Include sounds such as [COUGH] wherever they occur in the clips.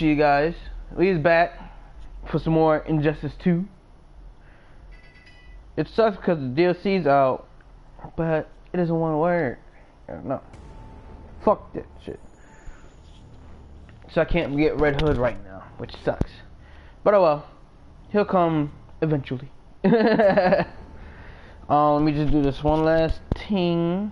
you guys. Lee's back for some more Injustice 2. It sucks because the DLC's out, but it doesn't want to work. No. Fuck that shit. So I can't get Red Hood right now, which sucks. But oh well. He'll come eventually. [LAUGHS] um, let me just do this one last thing.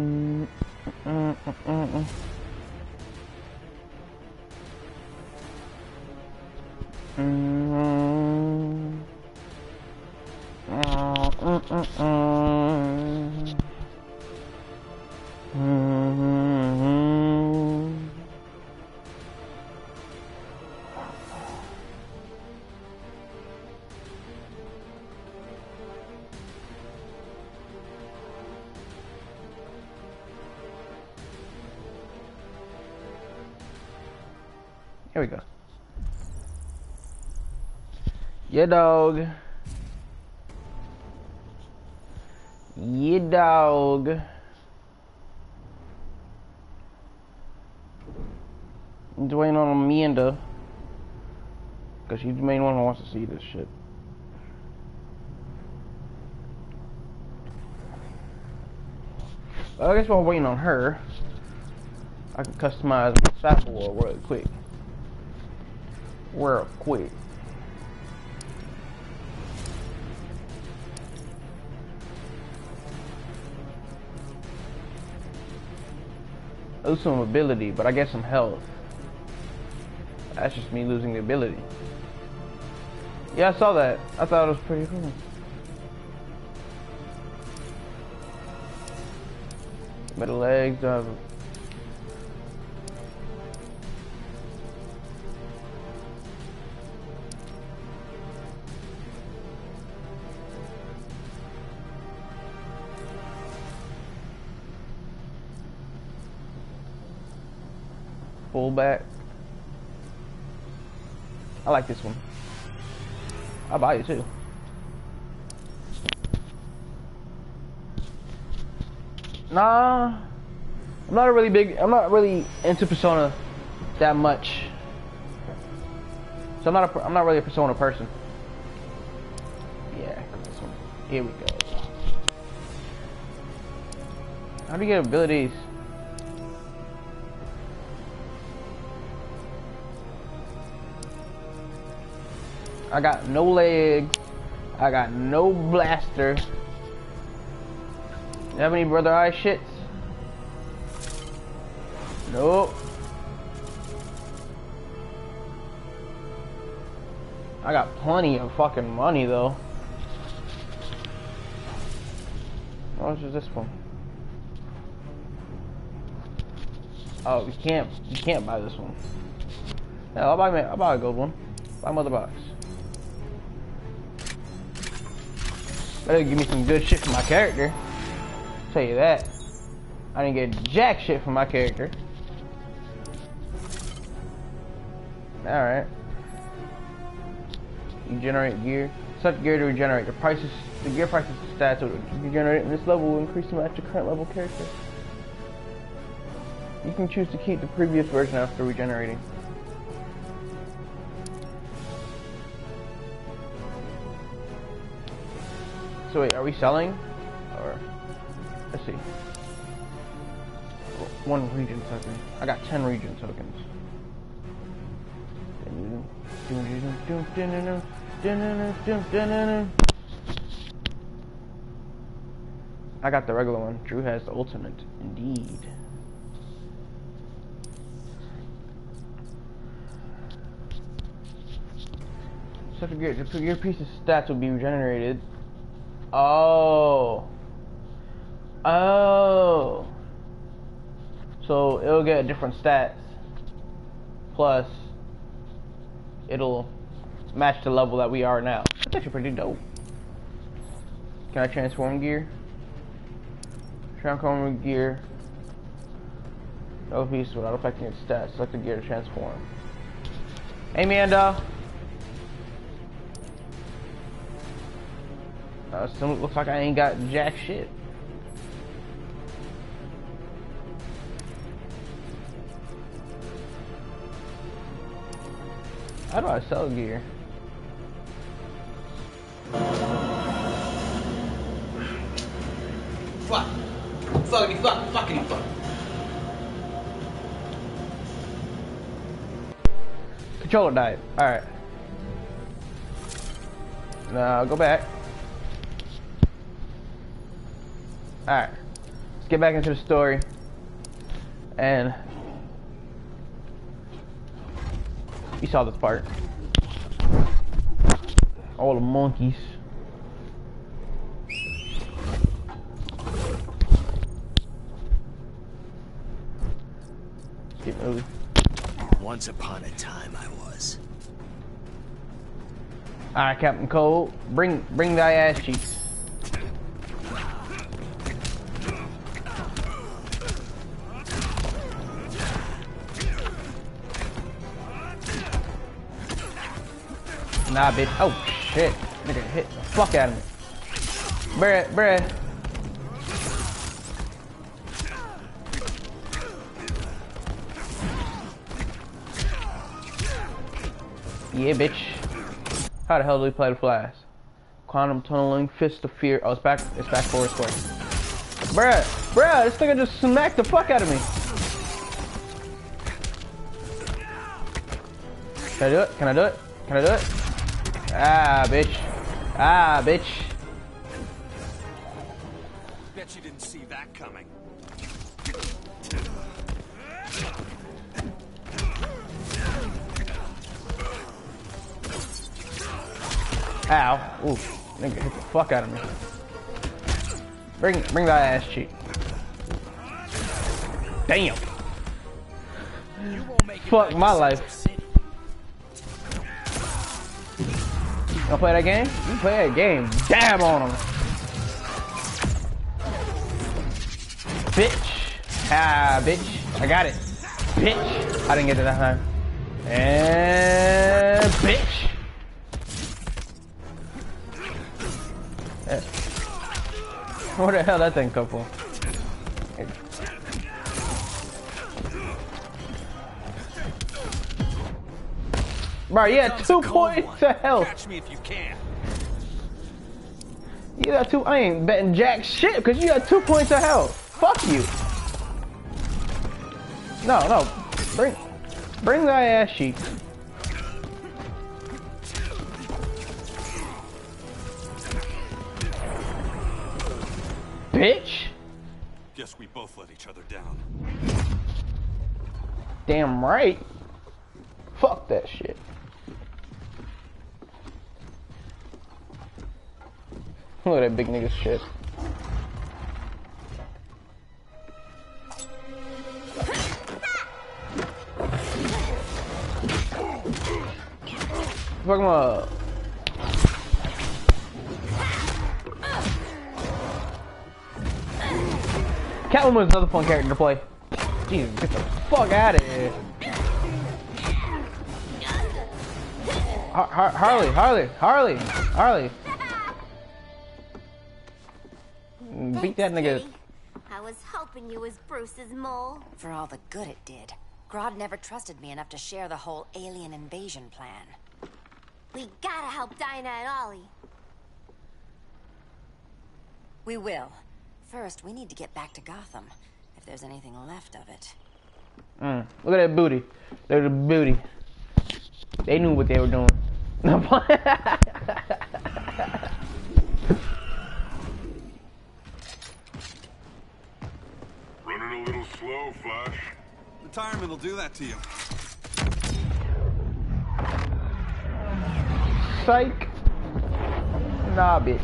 Mm, mm, mm, Here we go. Yeah, dog. Yeah, dog. I'm waiting on Amanda. Because she's the main one who wants to see this shit. I guess while waiting on her, I can customize my sample real quick real quick. Lose some ability, but I get some health. That's just me losing the ability. Yeah, I saw that. I thought it was pretty cool. Better legs, fullback. I like this one. I'll buy it too. Nah, I'm not a really big, I'm not really into Persona that much. So I'm not a, I'm not really a Persona person. Yeah, this one. Here we go. How do you get abilities? I got no legs. I got no blaster. You have any brother eye shits? Nope. I got plenty of fucking money though. How much is this one? Oh, you can't you can't buy this one. Yeah, I'll buy I'll buy a gold one. Buy mother box. Better give me some good shit for my character. I'll tell you that. I didn't get jack shit for my character. Alright. You generate gear. Such gear to regenerate. The prices the gear prices the stats will regenerate in this level will increase to match your current level character. You can choose to keep the previous version after regenerating. So wait, are we selling? Or let's see. One regen token. I got ten regen tokens. I got the regular one. Drew has the ultimate. Indeed. So your, your piece of stats will be regenerated Oh. Oh. So it'll get different stats. Plus, it'll match the level that we are now. That's actually pretty dope. Can I transform gear? Transform gear. No piece without affecting its stats. Select the gear to transform. Hey, Manda. Uh, so looks like I ain't got jack shit. How do I sell gear? Fuck. Fuckity fuck. Fuckity fuck. Controller died. Alright. Now go back. Alright. Let's get back into the story. And you saw this part. All the monkeys. Get moving. Once upon a time I was. Alright, Captain Cold, bring bring thy ass cheeks. Nah, bitch. Oh shit, nigga hit the fuck out of me. Bruh, bruh. Yeah, bitch. How the hell do we play the flash? Quantum tunneling, fist of fear. Oh, it's back. It's back forward square. Bruh, bruh, this nigga just smacked the fuck out of me. Can I do it? Can I do it? Can I do it? Ah, bitch. Ah, bitch. Bet you didn't see that coming. Ow. Ooh, nigga hit the fuck out of me. Bring, bring that ass cheek. Damn. You won't make Fuck my life. Wanna play that game? You play that game. Dab on him. Bitch. Ah, bitch. I got it. Bitch. I didn't get it that time. And bitch. Where the hell that thing come from? Bro, you had two points of health. Catch me if you can. You got two. I ain't betting jack shit because you got two points of health. Fuck you. No, no. Bring, bring that ass sheet. Bitch. Guess we both let each other down. Damn right. Fuck that shit. [LAUGHS] Look at that big nigga shit. Fuck him up. Catwoman is another fun character to play. Jesus, get the fuck out of here. Har Har Harley, Harley, Harley, Harley. Beat that nigga. Kitty. I was hoping you was Bruce's mole. For all the good it did. Grodd never trusted me enough to share the whole alien invasion plan. We gotta help Dinah and Ollie. We will. First, we need to get back to Gotham, if there's anything left of it. Mm, look at that booty. Look at the booty. They knew what they were doing. [LAUGHS] [LAUGHS] No, I'm playing. Running a little slow, Flash. Retirement will do that to you. Psych. Nah, bitch.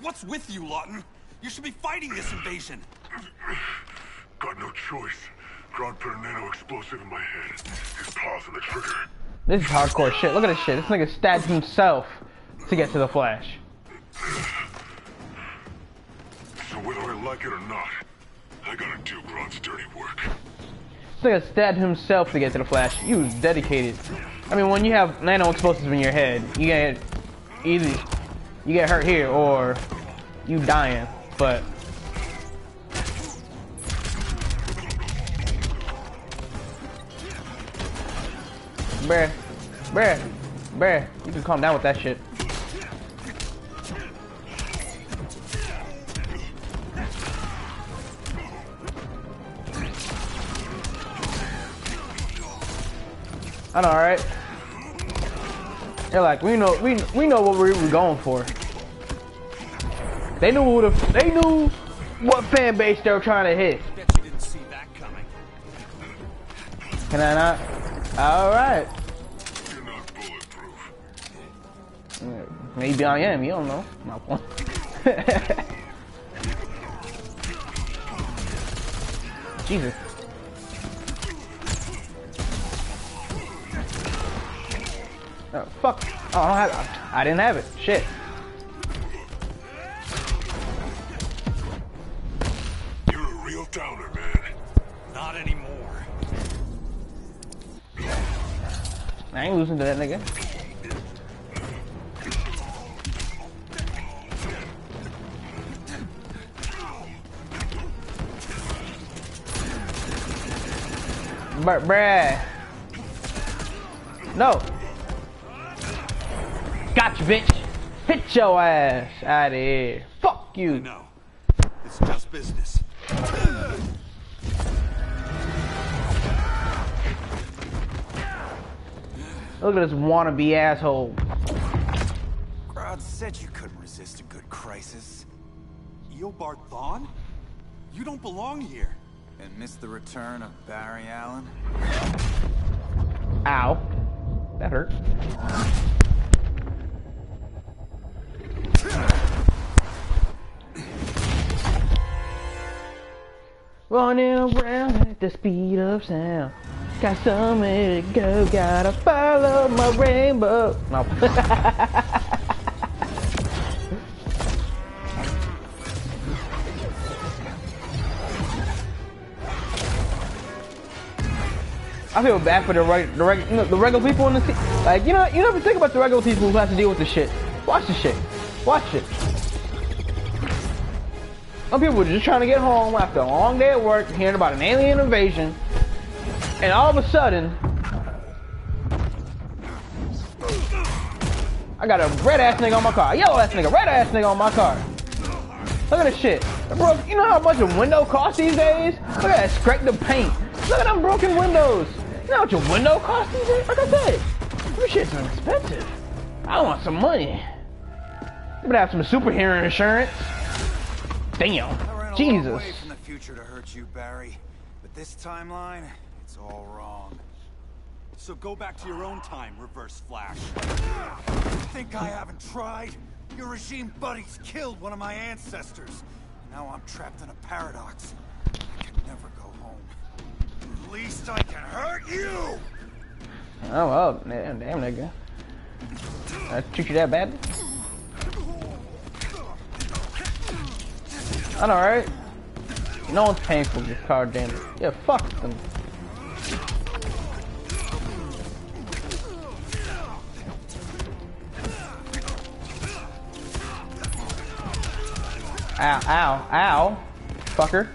What's with you, Lawton? You should be fighting this invasion. Got no choice. Grodd put a nano explosive in my head. His paws on the trigger. This is hardcore shit. Look at this shit. This nigga stabbed himself to get to the Flash. So whether I like it or not, I gotta do dirty work. Stabbed himself to get to the Flash. He was dedicated. I mean, when you have nano explosives in your head, you get either you get hurt here or you dying. But bruh, bruh, bruh, you can calm down with that shit. I know, right? They're like, we know, we we know what we were going for. They knew who the, they knew what fan base they were trying to hit. Can I not? All right. Maybe I am. You don't know. My point. [LAUGHS] Jesus. Oh, fuck. Oh, I don't have I didn't have it. Shit. You're a real downer, man. Not anymore. I ain't losing to that nigga. Br bruh. No. Gotcha, bitch. Hit your ass out of here. Fuck you. No. It's just business. Look at this wannabe asshole. Grodd said you couldn't resist a good crisis. Eobard Thawne? You don't belong here. And miss the return of Barry Allen? Ow. That hurt. Running around at the speed of sound. Got somewhere to go, gotta follow my rainbow. No. [LAUGHS] I feel bad for the reg- the, reg- the regular people in the. Like you know, you never think about the regular people who have to deal with this shit. Watch the shit. Watch it. Some people were just trying to get home after a long day at work, hearing about an alien invasion, and all of a sudden, I got a red ass nigga on my car, a yellow ass nigga, red ass nigga on my car. Look at this shit. Bro, you know how much a window costs these days? Look at that scrape the paint. Look at them broken windows. You know what your window costs these days? Like I said, this shit's expensive. I want some money. You better have some superhero insurance. Damn. Jesus. way from the future to hurt you, Barry. But this timeline, it's all wrong. So go back to your own time, Reverse Flash. Think I haven't tried? Your regime buddies killed one of my ancestors. Now I'm trapped in a paradox. I can never go home. At least I can hurt you! Oh well, damn, damn nigga. I treat you that bad? I know, right? No one's paying for this car damage. Yeah, fuck them. Ow, ow, ow. Fucker.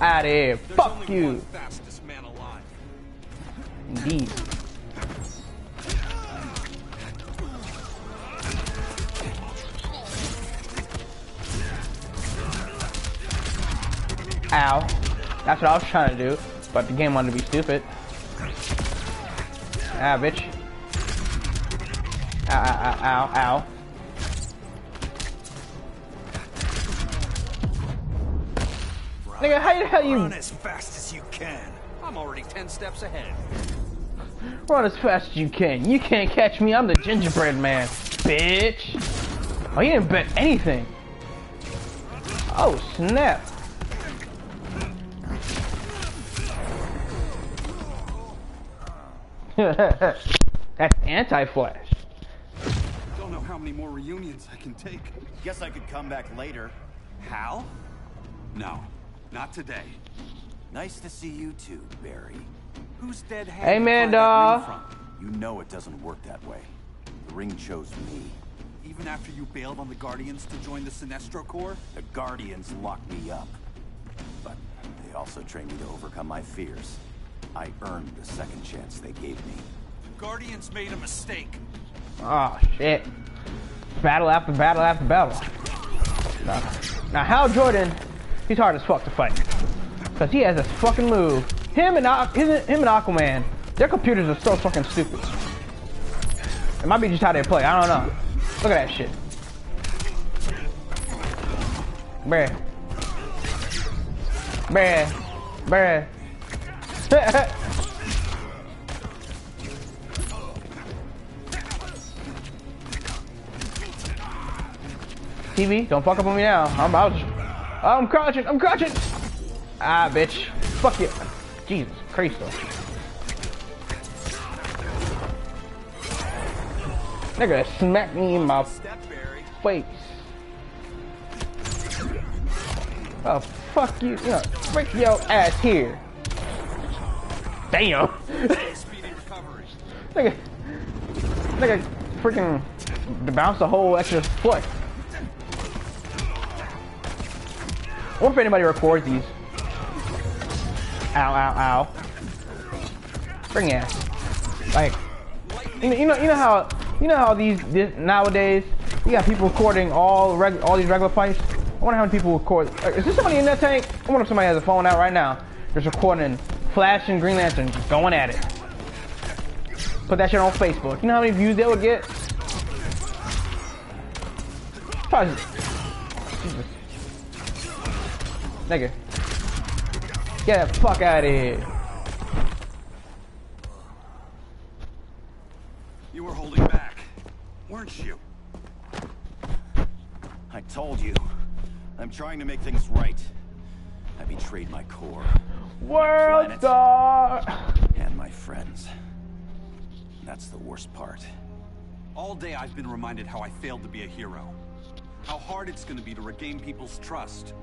Out of here. There's Fuck you. one fastest man alive. Indeed. Ow. That's what I was trying to do, but the game wanted to be stupid. Ah, bitch. Ow, ow, ow, ow, ow. Nigga, how the hell you Run as fast as you can. I'm already ten steps ahead. Run as fast as you can. You can't catch me. I'm the gingerbread man, bitch. Oh, you didn't bet anything. Oh, snap. [LAUGHS] That's anti-flash. Don't know how many more reunions I can take. Guess I could come back later. Hal? No, not today. Nice to see you too, Barry. Who's dead hand? Hey, you man, pry dawg. from? You know it doesn't work that way. The ring chose me. Even after you bailed on the Guardians to join the Sinestro Corps? The Guardians locked me up. But they also trained me to overcome my fears. I earned the second chance they gave me. The Guardians made a mistake. Oh shit. Battle after battle after battle. Now, now Hal Jordan, he's hard as fuck to fight. Cause he has this fucking move. Him and him, and- him and Aquaman, their computers are so fucking stupid. It might be just how they play, I don't know. Look at that shit. Bruh. Bruh. Bruh. [LAUGHS] TV, don't fuck up on me now. I'm out. I'm crouching. I'm crouching. Ah, bitch. Fuck you. Jesus Christ. Though. Nigga, smacked me in my face. Oh, fuck you. You know, break your ass here. Damn. Nigga. Nigga freaking bounce a whole extra foot. I wonder if anybody records these. Ow, ow, ow. Bring it. Like, you know, you know, how, you know how these, this, nowadays, you got people recording all reg, all these regular fights. I wonder how many people record. Is there somebody in that tank? I wonder if somebody has a phone out right now, just recording Flash and Green Lantern just going at it. Put that shit on Facebook. You know how many views that would get? Probably. Jesus. Nigga. Get the fuck out of here. You were holding back, weren't you? I told you. I'm trying to make things right. I betrayed my Corps World. Star. and my friends. That's the worst part. All day I've been reminded how I failed to be a hero. How hard it's gonna be to regain people's trust.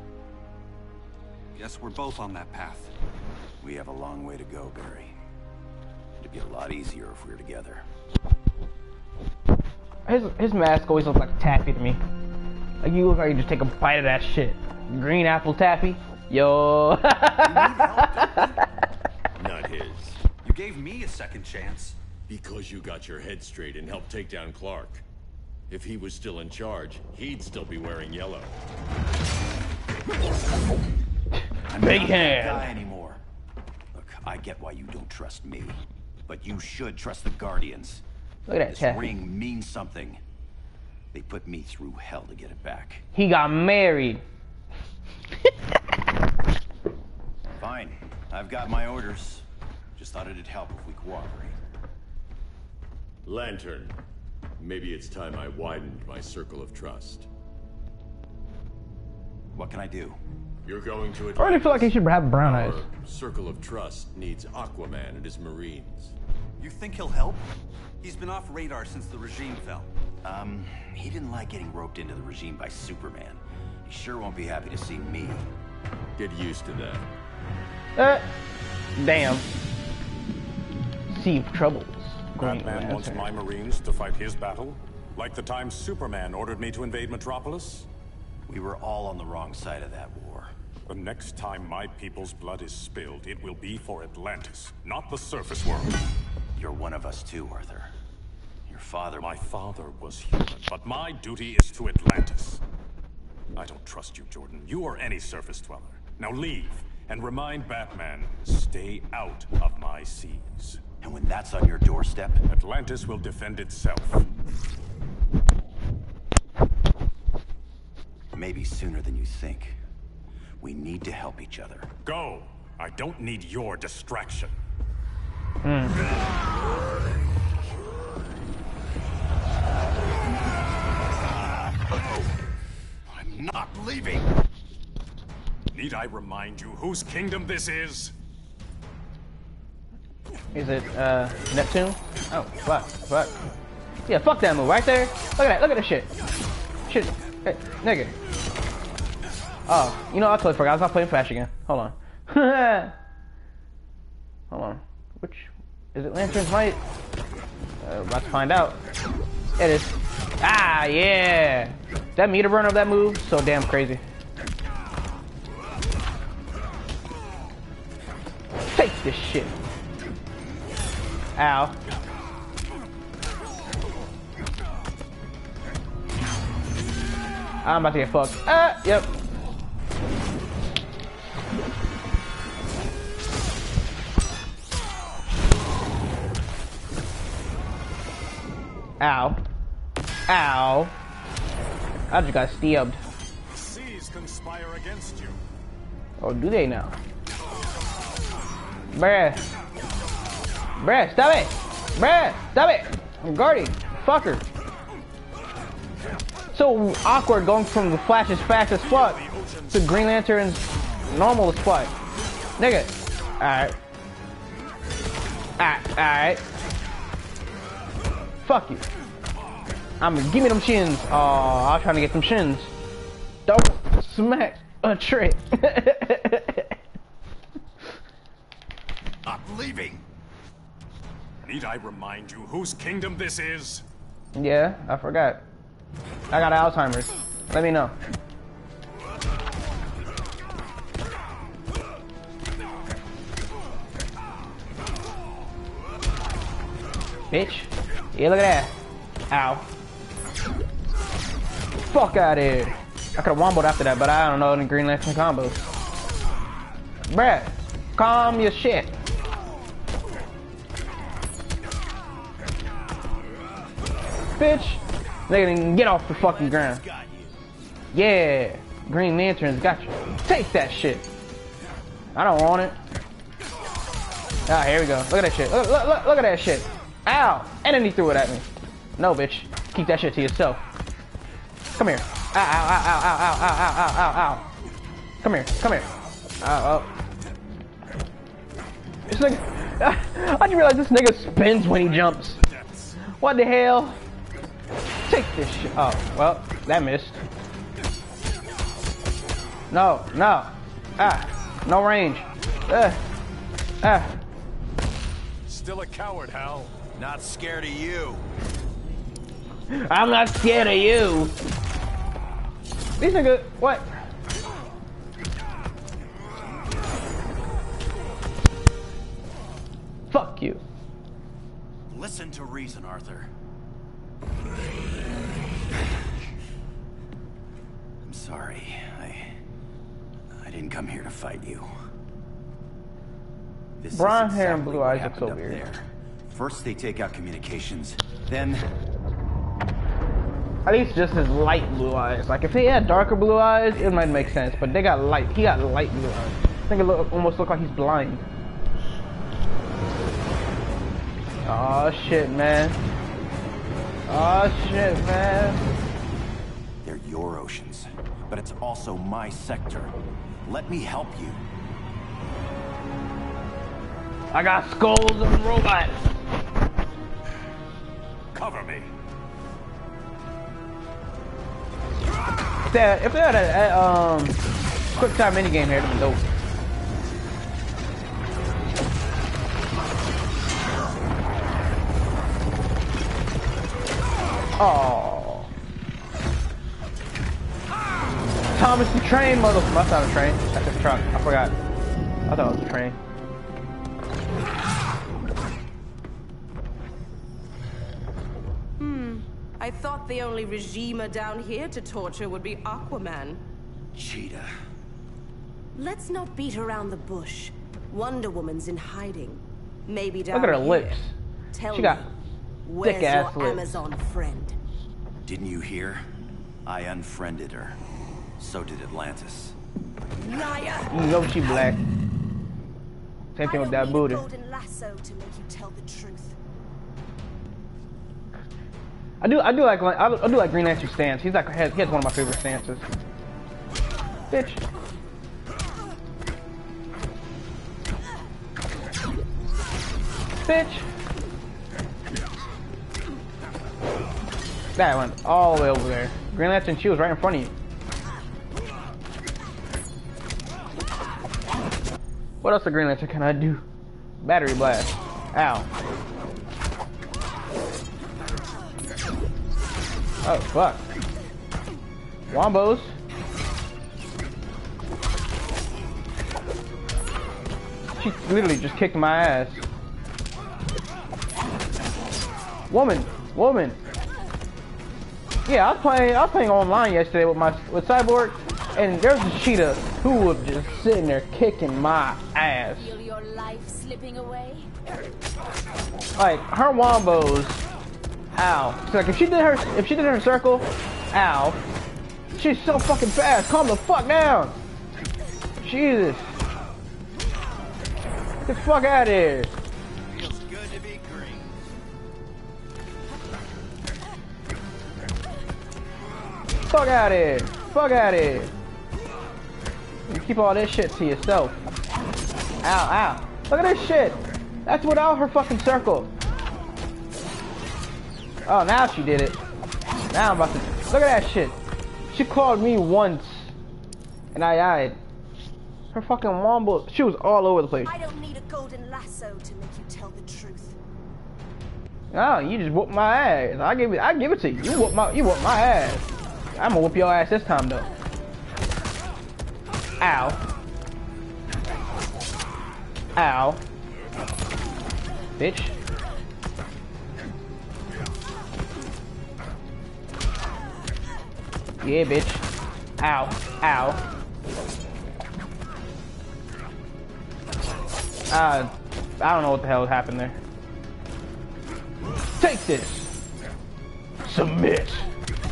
Guess we're both on that path. We have a long way to go, Barry. It'd be a lot easier if we were together. His his mask always looks like taffy to me. Like you look like you just take a bite of that shit. Green apple taffy. Yo. [LAUGHS] Not his. You gave me a second chance. Because you got your head straight and helped take down Clark. If he was still in charge, he'd still be wearing yellow. I'm Big not hand. that guy anymore. Look, I get why you don't trust me, but you should trust the Guardians. Look at that This taffy. ring means something. They put me through hell to get it back. He got married. [LAUGHS] Fine, I've got my orders. Just thought it'd help if we cooperate. Lantern. Maybe it's time I widened my circle of trust. What can I do? You're going to I already feel like he should have brown eyes. Our circle of trust needs Aquaman and his Marines. You think he'll help? He's been off radar since the regime fell. Um, he didn't like getting roped into the regime by Superman. He sure won't be happy to see me. Get used to that. Uh, damn. Sea of Troubles. Green Batman wants my Marines to fight his battle? Like the time Superman ordered me to invade Metropolis? We were all on the wrong side of that war. The next time my people's blood is spilled, it will be for Atlantis, not the surface world. You're one of us too, Arthur. Your father... My father was human, but my duty is to Atlantis. I don't trust you, Jordan. You or any surface dweller. Now leave, and remind Batman, stay out of my seas. And when that's on your doorstep, Atlantis will defend itself. maybe sooner than you think. We need to help each other. Go! I don't need your distraction. Hmm. I'm not leaving! Need I remind you whose kingdom this is? Is it uh Neptune? Oh fuck, fuck. Yeah, fuck that move right there. Look at that, look at that shit. Shit, hey, nigga. Oh, you know I totally forgot. I was not playing Flash again. Hold on. [LAUGHS] Hold on. Which is it? Lantern's might. Uh, about to find out. It is. Ah, yeah. That meter burn of that move, so damn crazy. This shit. Ow. I'm about to get fucked. Ah, yep. Ow. Ow. I just got stabbed. Seas conspire against you. Oh, do they now? Bruh. Bruh, stop it! Bruh, stop it! I'm guarding. Fucker. So awkward going from the Flash Flash's fast as fuck to Green Lantern's normal as fuck. Nigga. Alright. Alright, alright. Fuck you. I'm gonna give me them shins. Oh, I was trying to get them shins. Don't smack a trick. [LAUGHS] Not leaving. Need I remind you whose kingdom this is? yeah, I forgot. I got Alzheimer's. Let me know. Bitch. Yeah, look at that. Ow. Fuck out of here. I could have womboed after that, but I don't know any Green Lantern combos. Brad, calm your shit. Bitch. Nigga can get off the fucking ground. Yeah. Green Lantern's got you. Take that shit. I don't want it. Ah, here we go. Look at that shit. Look, look, look, look at that shit. Ow. And then he threw it at me. No, bitch. Keep that shit to yourself. Come here. Ow, ow, ow, ow, ow, ow, ow, ow, ow, ow. Come here. Come here. Ow, oh. This nigga. [LAUGHS] I didn't realize this nigga spins when he jumps. What the hell? Take this shit. Oh, well, that missed. No, no. Ah, no range. Uh, ah. Still a coward, Hal. Not scared of you. I'm not scared of you. These nigga, what? Fuck you. Listen to reason, Arthur. Sorry. I I didn't come here to fight you. This is Brown hair and exactly blue eyes look happened so weird. There. First they take out communications, then At least just his light blue eyes. Like if he had darker blue eyes, it might make sense. But they got light. He got light blue eyes. I think it look, almost look like he's blind. Oh shit, man. Oh shit, man. they're your oceans, but it's also my sector. Let me help you. I got skulls and robots. Cover me. If they had, if they had a, a um quick time minigame here, it'd be dope. Oh. Thomas the train, mother. That's not a train. That's a truck. I forgot. I thought it was a train. Hmm. I thought the only regimer down here to torture would be Aquaman. Cheetah. Let's not beat around the bush. Wonder Woman's in hiding. Maybe down Look at her here. lips. Tell She me, got where's thick-ass your lips. Amazon friend? Didn't you hear? I unfriended her. So did Atlantis. Liar! You know she black. Same thing with that booty. lasso to make you tell the truth. I do, I do like, I do, I do like Green Lantern's stance. He's like, he has, he has one of my favorite stances. Bitch. Bitch. That went all the way over there. Green Lantern, she was right in front of you. What else the Green Lantern can I do? Battery blast. Ow. Oh, fuck. Wombos. She literally just kicked my ass. Woman, woman. Yeah, I was playing. I was playing online yesterday with my with Cyborg, and there's a cheetah who was just sitting there kicking my ass. Feel your life slipping away? Like her wombos, ow. So like if she did her if she did her circle, ow. She's so fucking fast. Calm the fuck down. Jesus. Get the fuck out of here. Feels good to be green. Fuck out of here. Fuck out of here. You keep all this shit to yourself. Ow, ow. Look at this shit. That's without her fucking circle. Oh, now she did it. Now I'm about to... Look at that shit. She called me once. And I died. Her fucking wombo... She was all over the place. I don't need a golden lasso to make you tell the truth. Oh, you just whooped my ass. I give it. I give it to you. You whoop my. You whoop my ass. I'm gonna whoop your ass this time though. Ow. Ow. Bitch. Yeah, bitch. Ow. Ow. Uh, I don't know what the hell happened there. Take this. Submit.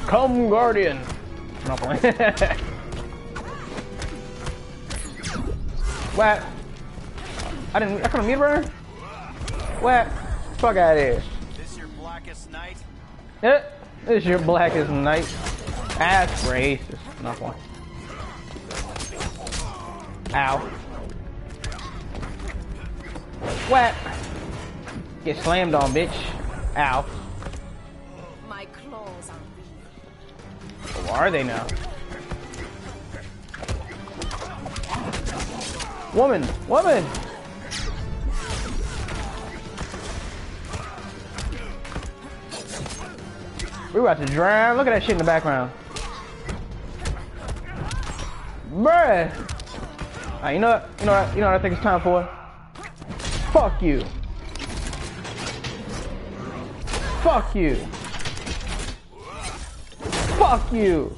Come, Guardian. [LAUGHS] Not playing. [LAUGHS] what? I didn't. I couldn't meet her. What? Fuck out of here. This your blackest night? Eh, this is your blackest night. That's racist. Not one. Ow. What? Get slammed on, bitch. Ow. My claws are Who are they now? Woman! Woman! We about to drown. Look at that shit in the background. Bruh! Alright, you know what? You know what? You know what I think it's time for? Fuck you. Fuck you. Fuck you.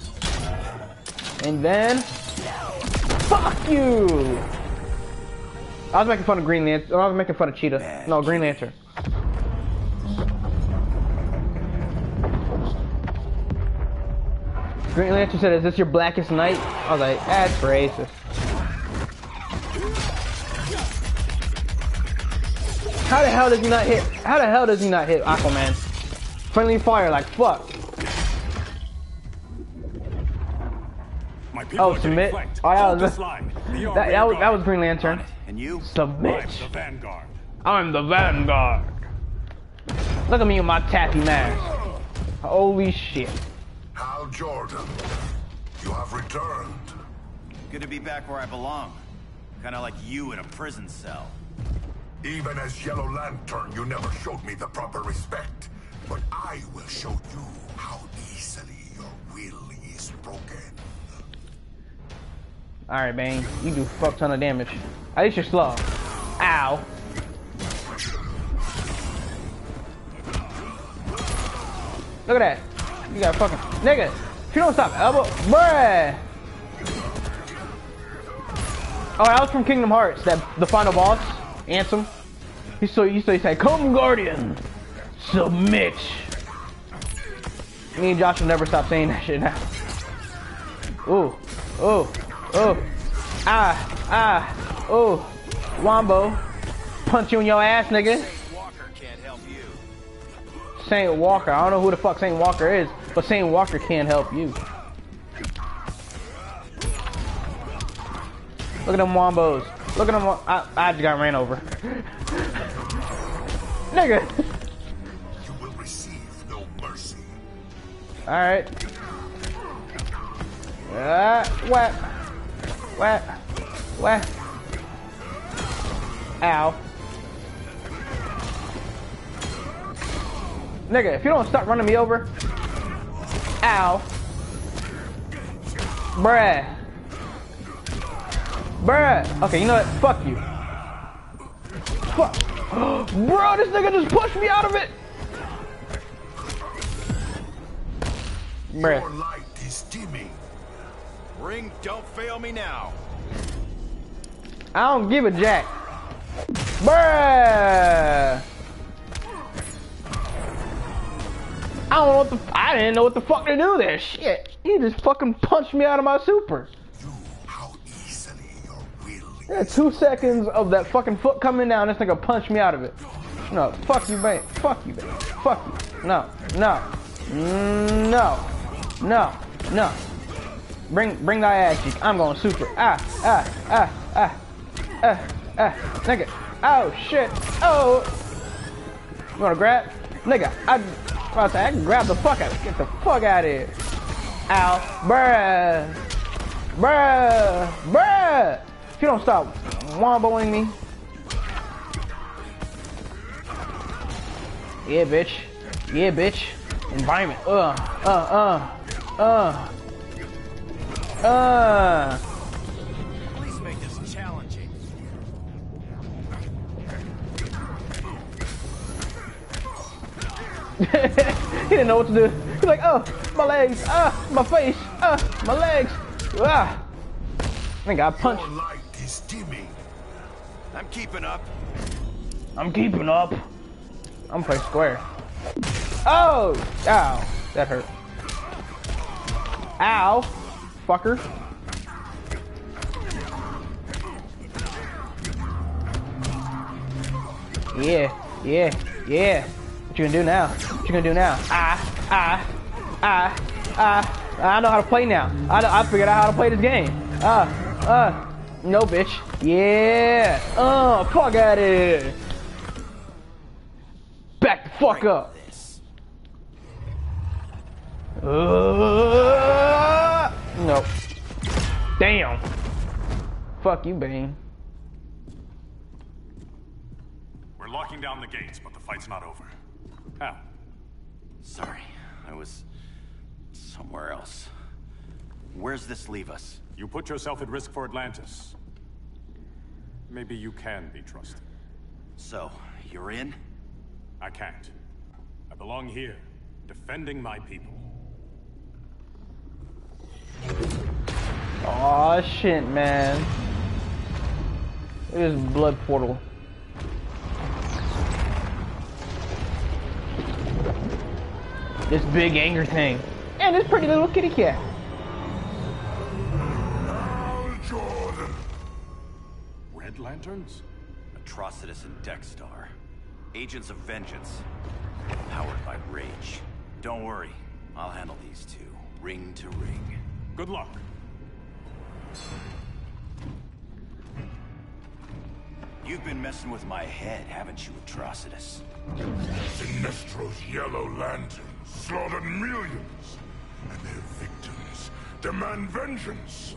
And then, fuck you. I was making fun of Green Lantern. I was making fun of Cheetah. No, Green Lantern. Green Lantern said, "Is this your blackest night?" I was like, "That's racist." How the hell does he not hit? How the hell does he not hit Aquaman? Friendly fire, like fuck. My people Oh, are getting submit. Oh, yeah, that- this [LAUGHS] line. The That, that, was, that guard. was Green Lantern. And you? Submit. I'm the vanguard. I'm the Vanguard. Look at me with my taffy mask. Holy shit. Hal Jordan, you have returned. Good to be back where I belong. Kinda like you in a prison cell. Even as Yellow Lantern, you never showed me the proper respect. But I will show you how easily your will is broken. Alright, Bane. You do fuck ton of damage. At least you're slow. Ow. Look at that. You got fucking nigga. If you don't stop elbow, bruh. Oh, that was from Kingdom Hearts. That the final boss, Ansem. He so he so he said, "Come, Guardian, submit." Me and Josh will never stop saying that shit now. Ooh, ooh, ooh, ah, ah, Oh. Wombo, punch you in your ass, nigga. Saint Walker can't help you. Saint Walker. I don't know who the fuck Saint Walker is, but Saint Walker can't help you. Look at them wombos. Look at them. I, I just got ran over. [LAUGHS] Nigga. You will receive no mercy. Alright. Uh, what? What? What? Ow. Nigga, if you don't stop running me over. Ow. Bruh. Bruh. Okay, you know what? Fuck you. Fuck. [GASPS] Bro, this nigga just pushed me out of it. Bruh. Ring, don't fail me now. I don't give a jack. Bruh. I don't know what the I didn't know what the fuck to do there. Shit. He just fucking punched me out of my super. Yeah, two seconds of that fucking foot coming down, this nigga punched me out of it. No, fuck you, man. Fuck you, man. Fuck you. No, no, mm, no, no, no. Bring, bring thy ass cheek. I'm going super. Ah, ah, ah, ah, ah, ah, nigga. Oh shit. Oh. You wanna grab, nigga? I, to, I can grab the fuck out. Of Get the fuck out of here. Ow, bruh, bruh, bruh. If you don't stop womboing me. Yeah, bitch. Yeah, bitch. Environment. Uh, uh, uh, uh. Uh. Please make this challenging. he didn't know what to do. He's like, oh, my legs, ah, my face, ah, my legs, ah. I think I punched. Your light is dimming. I'm keeping up. I'm keeping up. I'm play square. Oh! Ow. That hurt. Ow. Fucker. Yeah, yeah, yeah. What you gonna do now? What you gonna do now? Ah, ah, ah, ah. I know how to play now. I, I figured out how to play this game. Ah, uh, no, bitch. Yeah. Oh, fuck at it. Back the fuck up. Uh, nope. Damn. Fuck you, Bane. We're locking down the gates, but the fight's not over. How? Sorry, I was somewhere else. Where's this leave us? You put yourself at risk for Atlantis. Maybe you can be trusted. So, you're in? I can't. I belong here, defending my people. Aw, shit, man. It is blood portal. This big anger thing. And this pretty little kitty cat. Red Lanterns? Atrocitus and Dex-Starr. Agents of Vengeance. Powered by rage. Don't worry, I'll handle these two, ring to ring. Good luck. You've been messing with my head, haven't you, Atrocitus? Sinestro's Yellow Lanterns slaughtered millions, and their victims demand vengeance.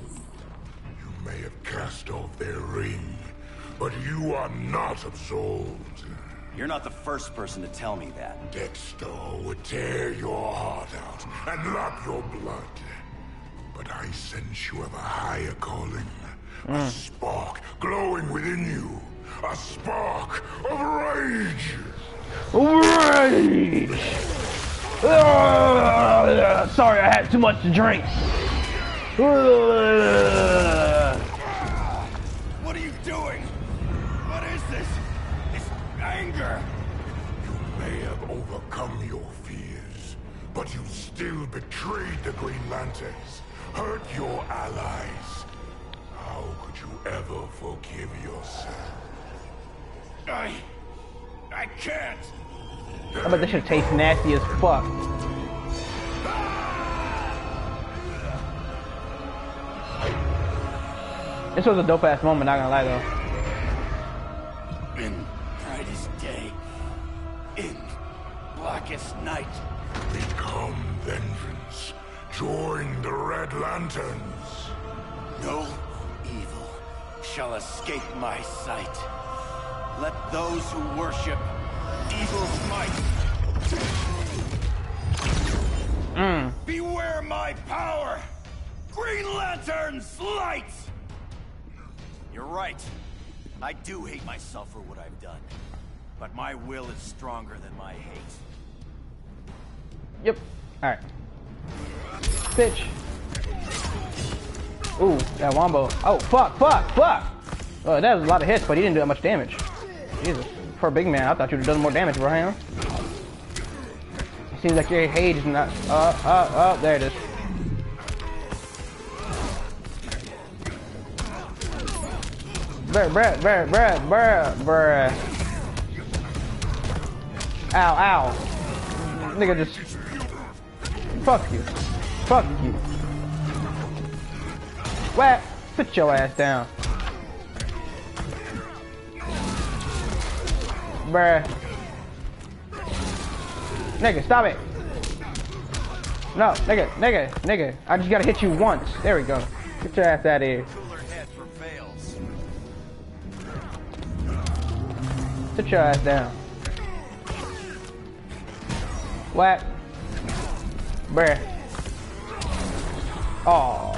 You may have cast off their ring, but you are not absolved. You're not the first person to tell me that. Dex-Starr would tear your heart out and lap your blood. But I sense you have a higher calling. A hmm. spark glowing within you. A spark of rage. Rage! Ugh, sorry, I had too much to drink. Ugh. What are you doing? What is this? It's anger. You may have overcome your fears, but you still betrayed the Green Lanterns, hurt your allies. How could you ever forgive yourself? I... I can't. I bet this should taste nasty as fuck. This was a dope ass moment, not gonna lie though. In brightest day. In blackest night. Become vengeance. Join the Red Lanterns. No evil shall escape my sight. Let those who worship evil's might. Mm. Beware my power! Green Lantern's light! You're right. I do hate myself for what I've done. But my will is stronger than my hate. Yep. Alright. Bitch. Ooh, that wombo. Oh, fuck, fuck, fuck! Oh, that was a lot of hits, but he didn't do that much damage. Jesus. For a big man, I thought you'd have done more damage, Brian. It seems like your hate is not... Uh, uh, uh, there it is. Bruh, bruh, bruh, bruh, bruh, bruh. Ow, ow. Nigga just... Fuck you. Fuck you. Whack. Put your ass down. Bruh. Nigga, stop it. No, nigga, nigga, nigga. I just gotta hit you once. There we go. Get your ass out of here. Sit your ass down. What? Bruh. Oh.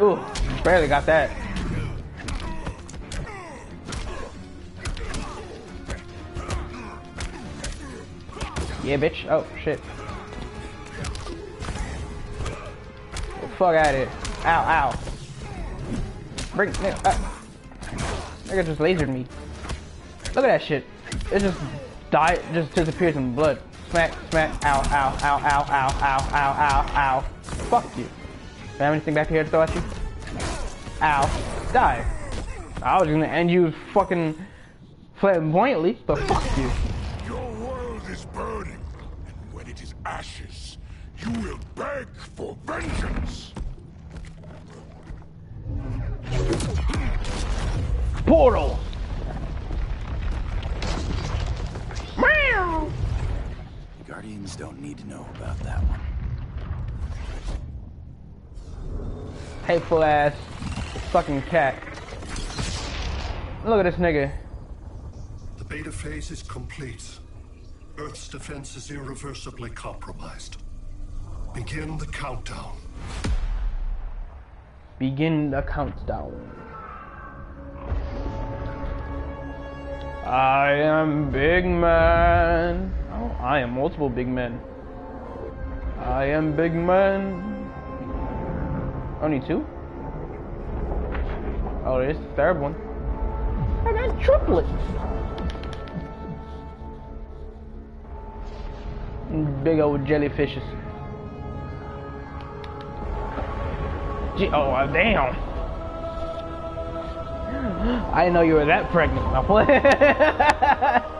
Ooh, barely got that. Yeah, bitch. Oh, shit. Get fuck out of here. Ow, ow. Bring, nigga, uh, nigga just lasered me. Look at that shit. It just died, just disappears in blood. Smack, smack, ow, ow, ow, ow, ow, ow, ow, ow, ow. Fuck you. Do I have anything back here to throw at you? Ow. Die. I was gonna end you fucking flamboyantly, but fuck you. Your world is burning, and when it is ashes, you will beg for vengeance. Portal! Meow! Guardians don't need to know about that one. Hateful ass fucking cat. Look at this nigga. The beta phase is complete. Earth's defense is irreversibly compromised. Begin the countdown. Begin the countdown. I am big man. Oh, I am multiple big men. I am big man. Only two? Oh, there's the third one. I got triplets. Big old jellyfishes. Gee, oh, damn. I didn't know you were that pregnant. [LAUGHS]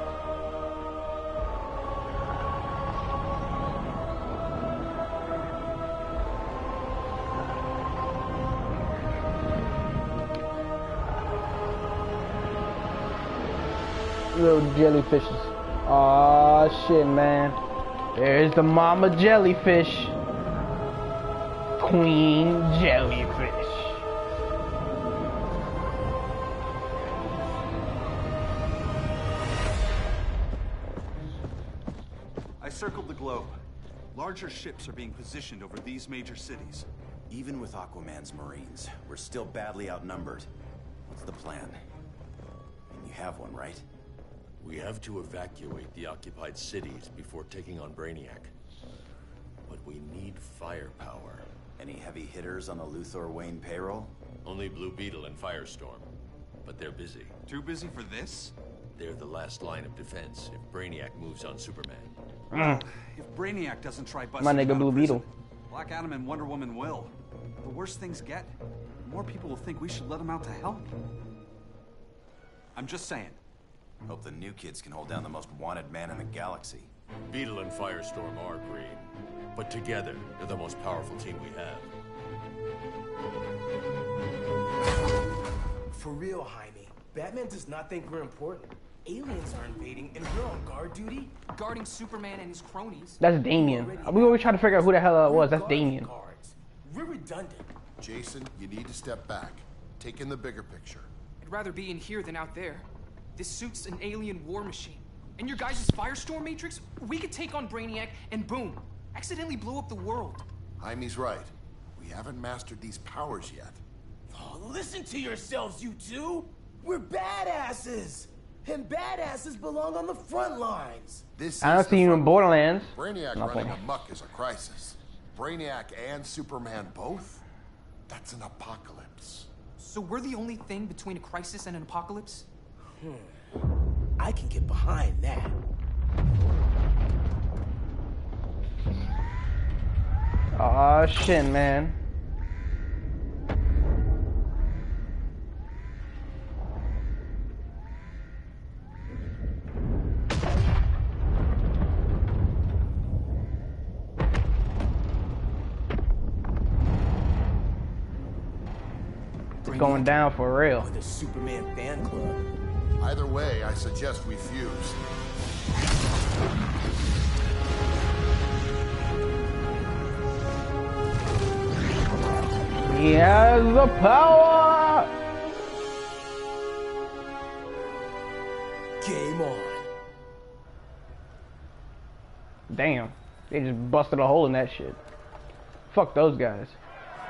Little jellyfishes. Aw, shit, man. There's the mama jellyfish. Queen jellyfish. Larger ships are being positioned over these major cities. Even with Aquaman's Marines, we're still badly outnumbered. What's the plan? And you have one, right? We have to evacuate the occupied cities before taking on Brainiac. But we need firepower. Any heavy hitters on the Luthor Wayne payroll? Only Blue Beetle and Firestorm. But they're busy. Too busy for this? They're the last line of defense if Brainiac moves on Superman. Mm. If Brainiac doesn't try busting My nigga Blue Beetle. Black Adam and Wonder Woman will. The worse things get, the more people will think we should let them out to help. I'm just saying. Hope the new kids can hold down the most wanted man in the galaxy. Beetle and Firestorm are green. But together, they're the most powerful team we have. For real, Jaime. Batman does not think we're important. Aliens are invading, and we're on guard duty, guarding Superman and his cronies. That's Damian. We always try to figure out who the hell it was. That's Damian. We're redundant. Jason, you need to step back. Take in the bigger picture. I'd rather be in here than out there. This suit's an alien war machine. And your guys' Firestorm Matrix, we could take on Brainiac and boom, accidentally blow up the world. Jaime's right. We haven't mastered these powers yet. Oh, listen to yourselves, you two! We're badasses! And badasses belong on the front lines! This I don't see you in Borderlands. Brainiac Nothing. running amok is a crisis. Brainiac and Superman both? That's an apocalypse. So we're the only thing between a crisis and an apocalypse? Hmm. I can get behind that. Oh shit, man. Going down for real. The Superman fan club. Either way, I suggest we fuse. He has the power! Game on. Damn. They just busted a hole in that shit. Fuck those guys.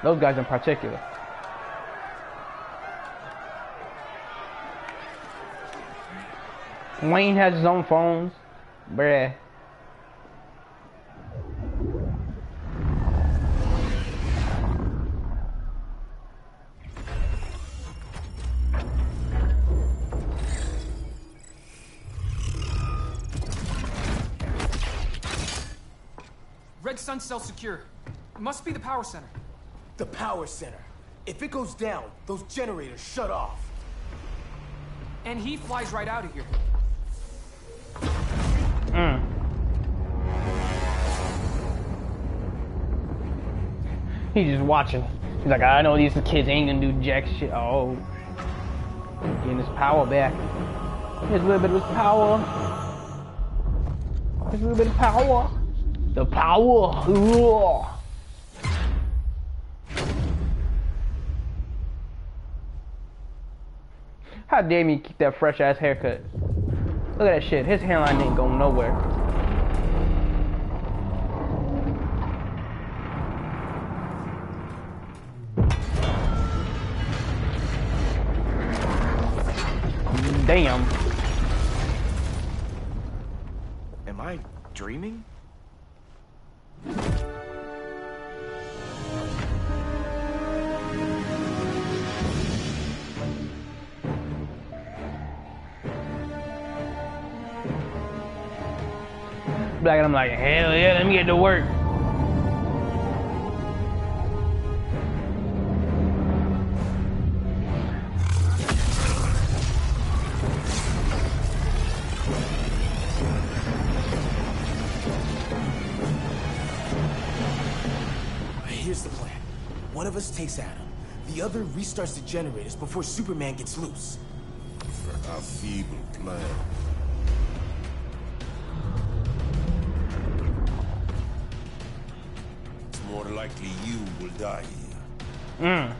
Those guys in particular. Wayne has his own phones. Bruh. Red Sun cell secure. It must be the power center. The power center. If it goes down, those generators shut off. And he flies right out of here. Mm. He's just watching. He's like, I know these kids ain't gonna do jack shit. Oh. Getting his power back. Here's a little bit of his power. Here's a little bit of power. The power. Ugh. How dare me keep that fresh ass haircut? Look at that shit. His hairline ain't going nowhere. Damn. Am I dreaming? Black and I'm like, hell yeah, let me get to work. Here's the plan. One of us takes Adam. The other restarts the generators before Superman gets loose. A feeble plan. You will die here. Mm.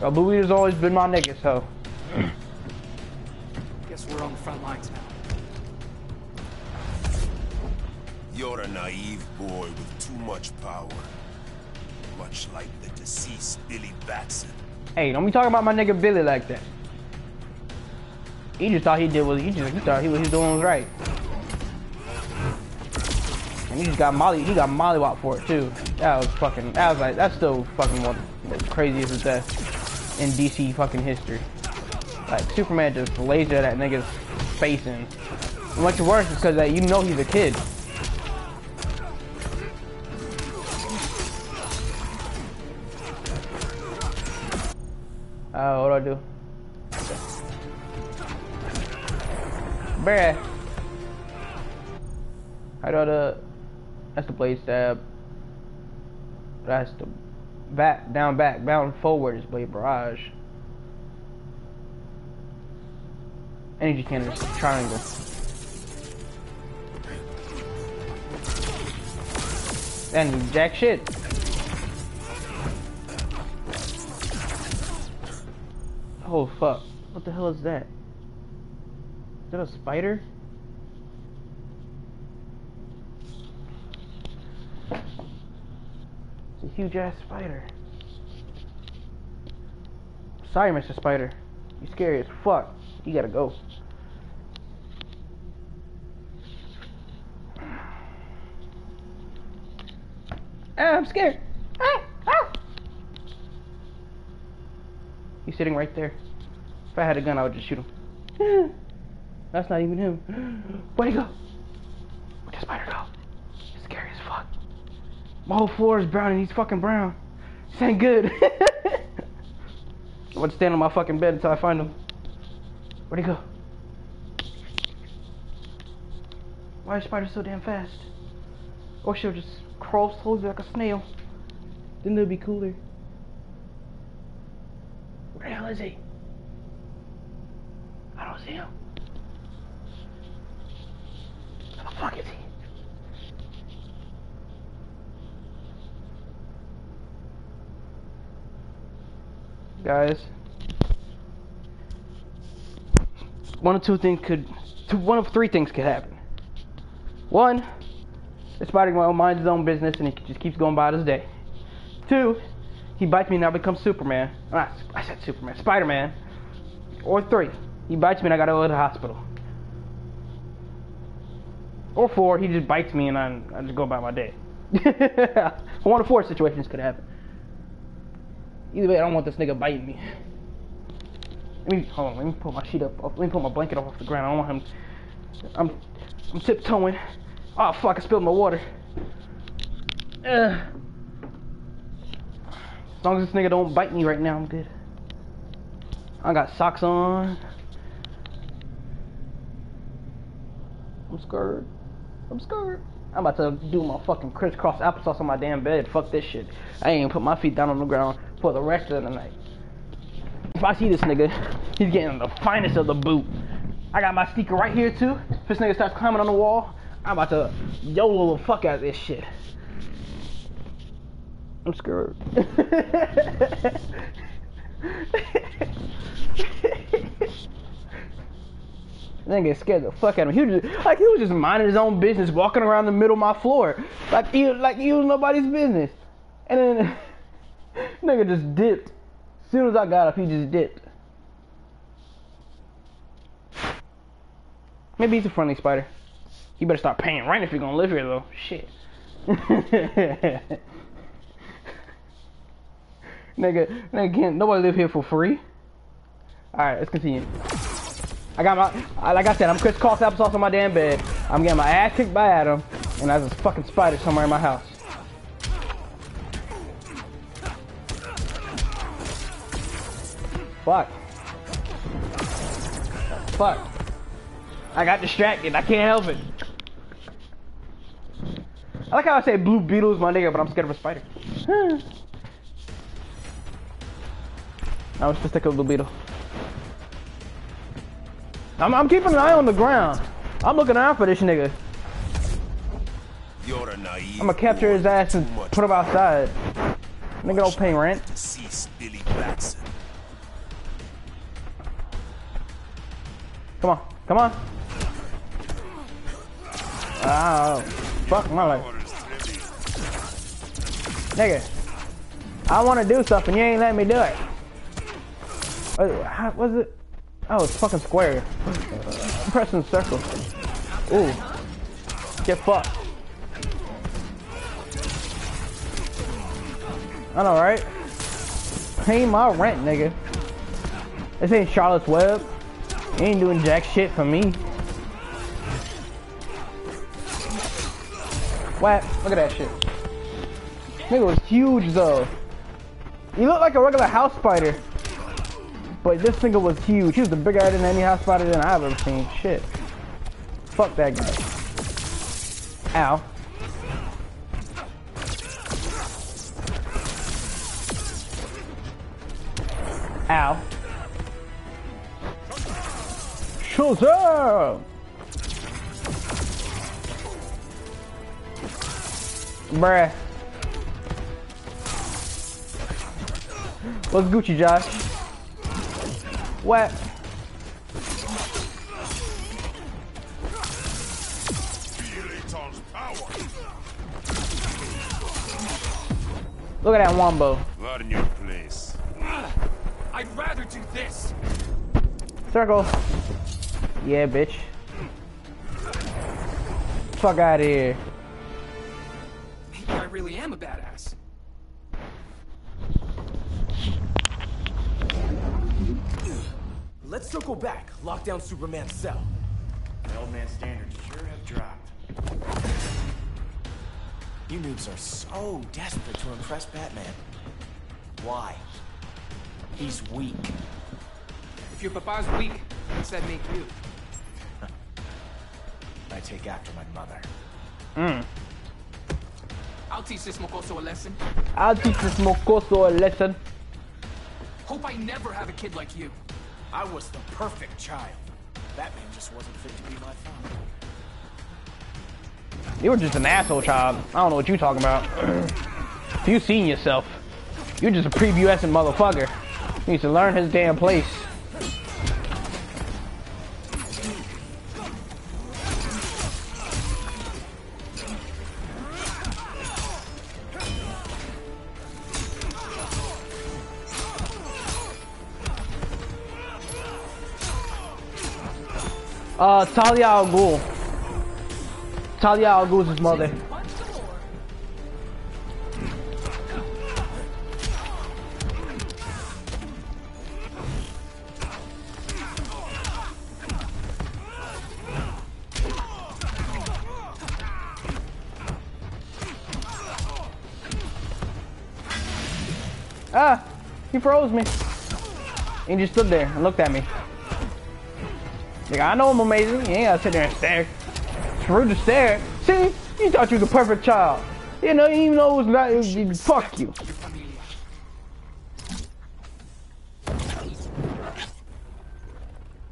Well, Bowie has always been my nigga, so. [CLEARS THROAT] Guess we're on the front lines now. You're a naive boy with too much power. Much like the deceased Billy Batson. Hey, don't be talking about my nigga Billy like that. He just thought he did what he just he thought he was doing was right. And he just got Molly he got Mollywop for it too. That was fucking that was like that's still fucking one of the craziest in DC fucking history. Like Superman just lasered that nigga's face in. What's worse is because you know he's a kid. Uh, what do I do? Bruh. How do I do That's the blade stab. That's the back, down, back, down, forward is blade barrage. Energy cannon triangle. And jack shit. Oh fuck. What the hell is that? Is that a spider? It's a huge ass spider. Sorry, Mr. Spider. You scary as fuck. You gotta go. Ah, I'm scared. Ah, ah. He's sitting right there. If I had a gun, I would just shoot him. [GASPS] That's not even him. [GASPS] Where'd he go? Where'd the spider go? He's scary as fuck. My whole floor is brown and he's fucking brown. This ain't good. [LAUGHS] I'm gonna stand on my fucking bed until I find him. Where'd he go? Why is spiders so damn fast? Or she'll just crawl slowly like a snail. Then it'll be cooler. Where the hell is he? I don't see him. Where the fuck is he? Guys, one of two things could, two, one of three things could happen. One, the Spider-Man minds his own business and he just keeps going about his day. Two, he bites me and I become Superman. Ah, I said Superman, Spider-Man. Or three, he bites me and I gotta go to the hospital. Or four, he just bites me and I, I just go about my day. [LAUGHS] One of four situations could happen. Either way, I don't want this nigga biting me. Let me hold on. Let me pull my sheet up. Let me pull my blanket off the ground. I don't want him. I'm I'm tiptoeing. Oh fuck! I spilled my water. Ugh. As long as this nigga don't bite me right now, I'm good. I got socks on. I'm scared. I'm scared. I'm about to do my fucking crisscross applesauce on my damn bed. Fuck this shit. I ain't put my feet down on the ground for the rest of the night. If I see this nigga, he's getting the finest of the boot. I got my sneaker right here too. If this nigga starts climbing on the wall, I'm about to YOLO the fuck out of this shit. I'm scared. [LAUGHS] Get scared the fuck out of him. He was just, like he was just minding his own business, walking around the middle of my floor, like he like he was nobody's business. And then [LAUGHS] [LAUGHS] nigga just dipped. As soon as I got up, he just dipped. Maybe he's a friendly spider. You better start paying rent if you're gonna live here, though. Shit. [LAUGHS] nigga, nigga can't nobody live here for free. All right, let's continue. I got my, like I said, I'm Chris Cross applesauce on my damn bed. I'm getting my ass kicked by Adam, and there's a fucking spider somewhere in my house. Fuck. Fuck. I got distracted. I can't help it. I like how I say blue beetle is my nigga, but I'm scared of a spider. [SIGHS] I was just take a blue beetle. I'm, I'm keeping an eye on the ground. I'm looking out for this nigga. You're a naive. I'm gonna capture his ass and put him outside. Nigga don't pay rent. Cease Billy Batson. Come on, come on. Oh, fuck my life. Nigga, I want to do something, you ain't letting me do it. Uh, how, was it? Oh, it's fucking square. I'm pressing circle. Ooh. Get fucked. I know, right? Pay my rent, nigga. This ain't Charlotte's Web. You ain't doing jack shit for me. What? Look at that shit. Nigga was huge though. He looked like a regular house spider. But this nigga was huge. He was the bigger than any house spider than I've ever seen. Shit. Fuck that guy. Ow. Ow. shooter! Bruh. What's Gucci, Josh? What? Look at that wombo. Not in your place. I'd rather do this. Circle. Yeah, bitch. Fuck out of here. Maybe I really am a badass. Let's circle back. Lock down Superman's cell. The old man's standards sure have dropped. You noobs are so desperate to impress Batman. Why? He's weak. If your papa's weak, what's that make you? I take after my mother. Mm. I'll teach this mocoso a lesson. I'll teach this mocoso a lesson. Hope I never have a kid like you. I was the perfect child. Batman just wasn't fit to be my father. You were just an asshole child. I don't know what you're talking about. if [CLEARS THROAT] you seen yourself, you're just a prepubescent motherfucker. He needs to learn his damn place. Talia al Ghul. Talia al Ghul's mother. Ah, he froze me. He just stood there and looked at me. Like, I know I'm amazing. You ain't gotta sit there and stare. It's rude to stare. See, you thought you was a perfect child. You know, even though it was not, it was, fuck you.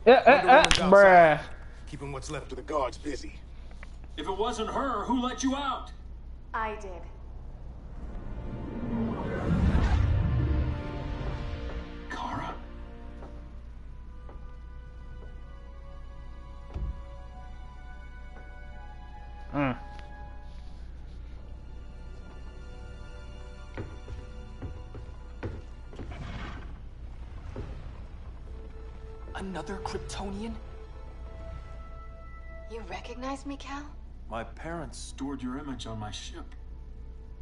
Uh, uh, uh, bruh. Keeping what's left of the guards busy. If it wasn't her, who let you out? I did. Another Kryptonian? You recognize me, Kal? My parents stored your image on my ship.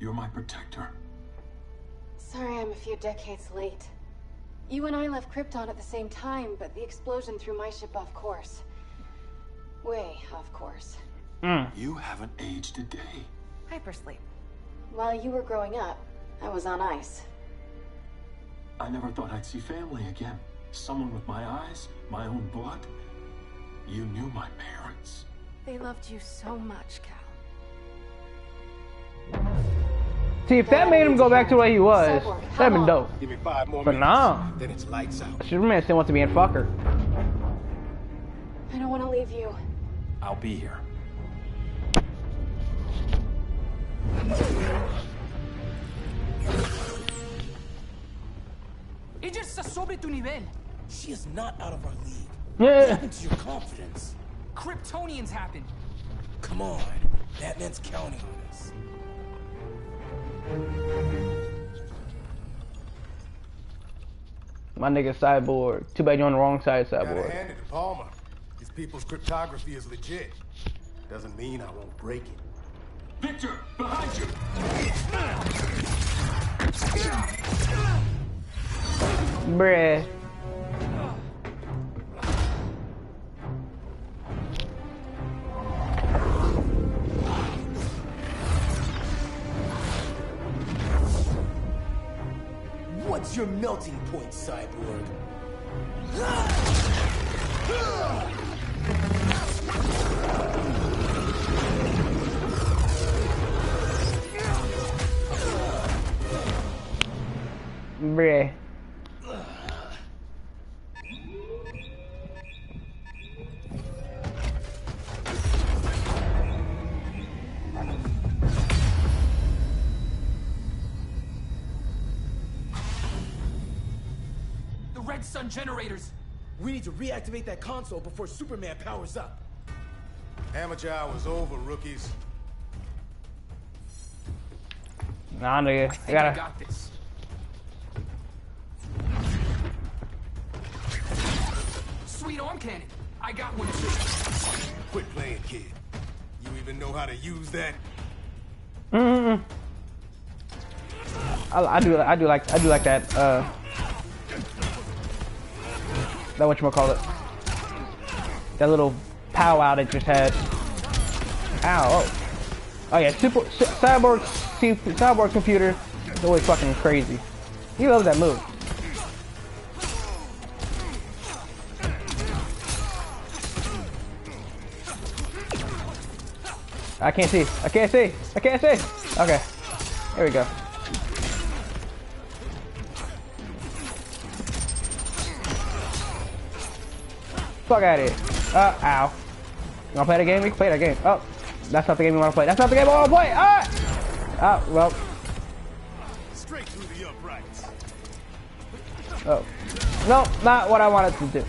You're my protector. Sorry I'm a few decades late. You and I left Krypton at the same time, but the explosion threw my ship off course. Way off course. Hmm. You haven't aged a day. Hypersleep. While you were growing up, I was on ice. I never thought I'd see family again. Someone with my eyes, my own blood. You knew my parents. They loved you so much, Kal. See, if that made him go back to where he was, that'd been dope. Give me five more But minutes. nah. Then it's lights out. Superman still wants to be in fucker. I don't want to leave you. I'll be here. Ella está sobre tu nivel. She is not out of our league. Yeah. What happened to your confidence? Kryptonians happen. Come on. Batman's counting on us. My nigga Cyborg. Too bad you're on the wrong side, Gotta Cyborg. hand it to Palmer. These people's cryptography is legit. Doesn't mean I won't break it. Victor, behind you! Bruh. What's your melting point, Cyborg? Bruh. Sun generators. We need to reactivate that console before Superman powers up. Amateur hour's over, rookies. Nah, nigga. I I gotta. I got this. Sweet arm cannon. I got one too. Quit playing, kid. You even know how to use that? Mm-mm. I, I do. I do like. I do like that. Uh, that what you call it? That little powwow they just had. Ow! Oh, oh yeah. Super cyborg. Cyborg computer is always fucking crazy. He loves that move. I can't see. I can't see. I can't see. Okay. Here we go. Fuck out of here. Uh, ow. You wanna play the game? We can play that game. Oh, that's not the game we wanna play. That's not the game I wanna play. Ah! Ah, well. Straight through the uprights. Oh. No, not what I wanted to do.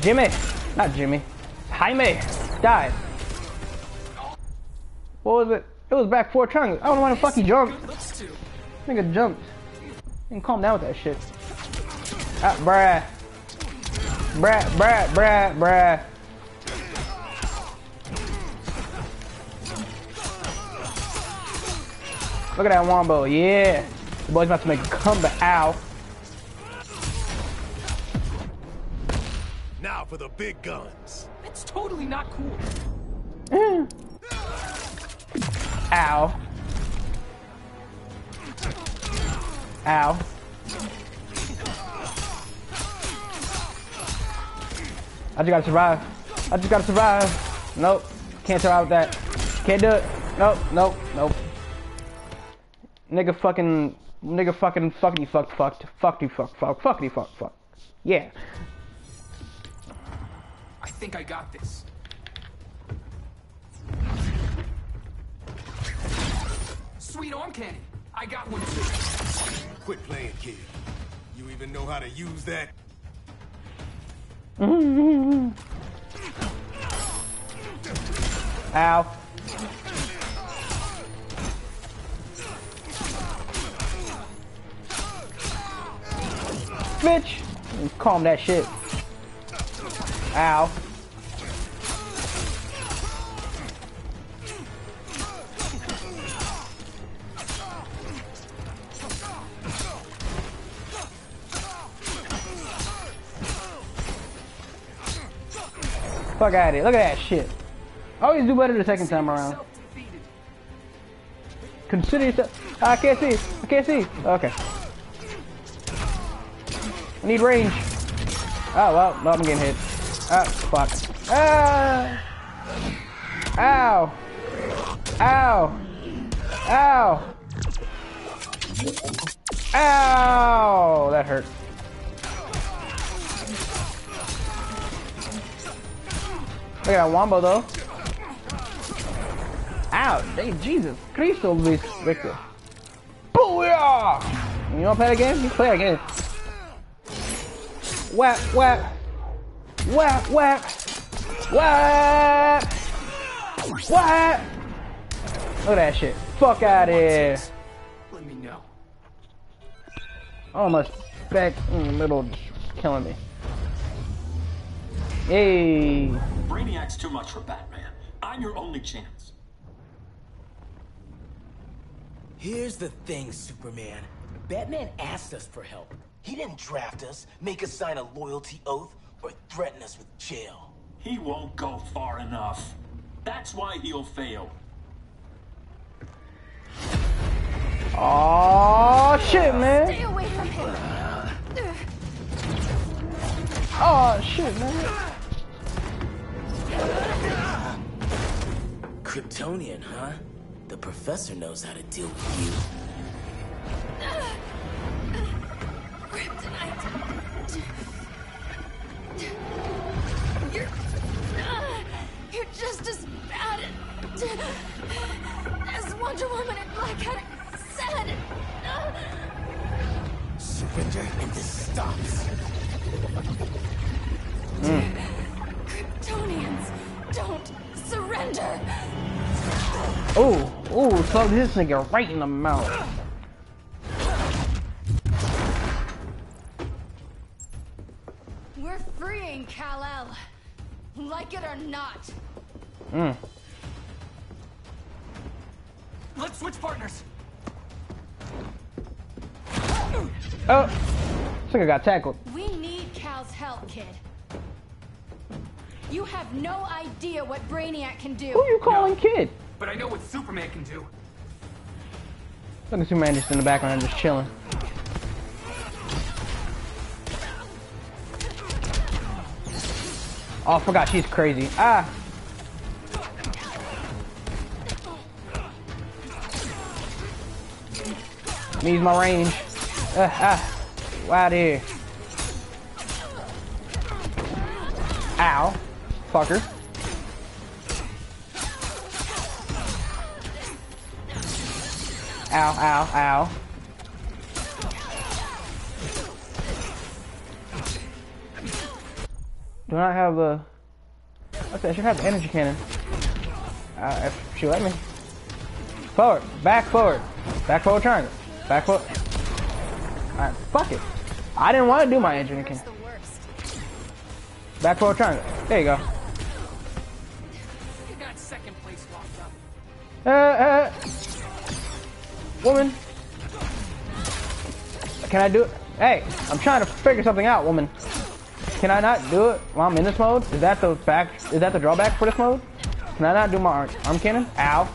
Jimmy. Not Jimmy. Jaime. Died. What was it? It was back four chunks. I don't know why the fuck he jumped. Nigga jumped. You can calm down with that shit. Ah, bruh. Bruh, bruh, bruh, bruh. Look at that wombo, yeah. The boy's about to make a comeback. Ow. Now for the big guns. It's totally not cool. Ow. Ow. I just gotta survive. I just gotta survive. Nope. Can't survive with that. Can't do it. Nope, nope, nope. Nigga fucking, nigga fucking fuckity fuck fucked. Fuckity fuck fuck. Fuckity fuck fuck. Yeah. I think I got this. Sweet arm cannon. I got one too. Quit playing, kid. You even know how to use that? Ow. Bitch! Calm that shit. Ow. Fuck out of here. Look at that shit. Always do better the second time around. Consider yourself. I can't see. I can't see. Okay. I need range. Oh, well, no, I'm getting hit. Ah, fuck. Ah! Ow! Ow! Ow! Ow! That hurt. Look at that wombo though. Ow! Hey, Jesus Cristo, oh, Luis Victor. Booyah! You wanna play the game? You play the game. Whap, whap. Whap, whap. Whap! Whap! Look at that shit. Fuck out of here. Let me know. Almost back in the middle, just killing me. Hey. Brainiac's too much for Batman. I'm your only chance. Here's the thing, Superman. Batman asked us for help. He didn't draft us, make us sign a loyalty oath, or threaten us with jail. He won't go far enough. That's why he'll fail. Oh shit, man. Stay away from him. Oh shit, man. Kryptonian, huh? The professor knows how to deal with you. Kryptonians don't surrender. Ooh, so this nigga right in the mouth. We're freeing Kal-El. Like it or not. Mm. Let's switch partners. Oh, this nigga got tackled. We need Kal's help, kid. You have no idea what Brainiac can do. Who are you calling kid? But I know what Superman can do. Look at Superman just in the background just chilling. Oh, I forgot she's crazy. Ah. Needs my range. Uh, ah. Out here. Ow. Fucker. Ow, ow. Do not have a... Okay, I should have the energy cannon. Uh, if she let me. Forward, back forward, back forward triangle, back forward. Alright, fuck it. I didn't want to do my energy cannon. Back forward triangle. There you go. You got second place locked up. Uh, uh, woman. Can I do it? Hey, I'm trying to figure something out, woman. Can I not do it while I'm in this mode? Is that the back? Is that the drawback for this mode? Can I not do my arm, arm cannon? Ow.